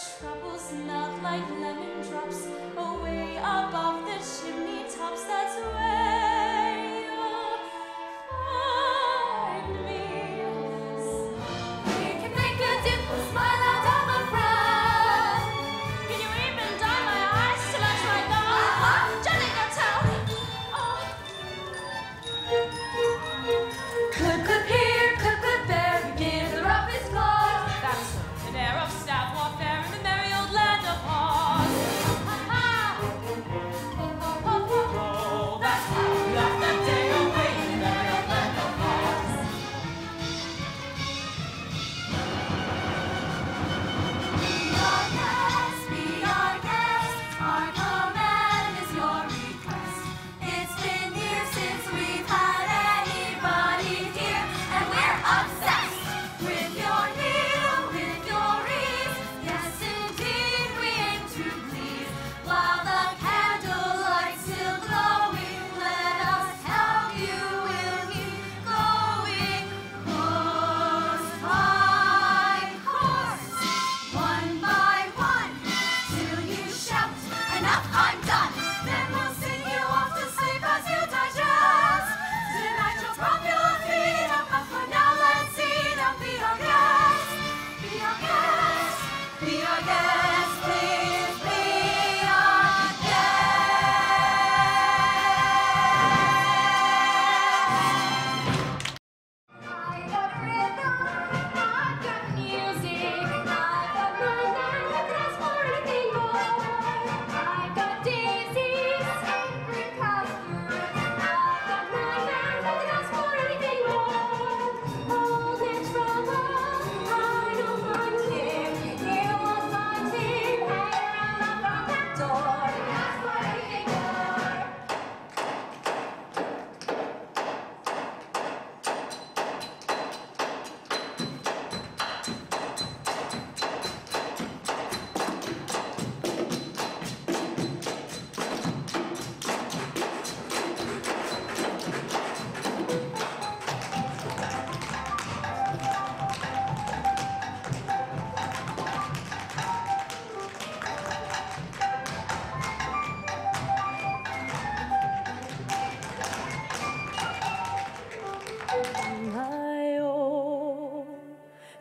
troubles melt like lemon drops away above the chimney tops. That's where. again.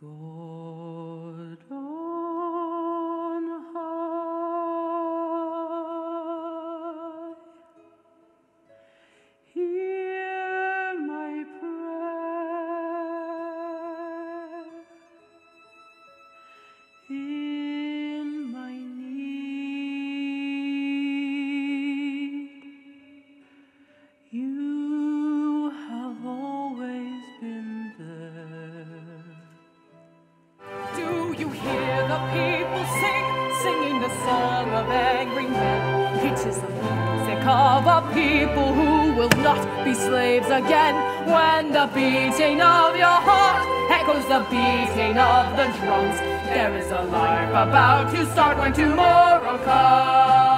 过。People sing, singing the song of angry men? It is the music of a people who will not be slaves again. When the beating of your heart echoes the beating of the drums, there is a life about to start when tomorrow comes.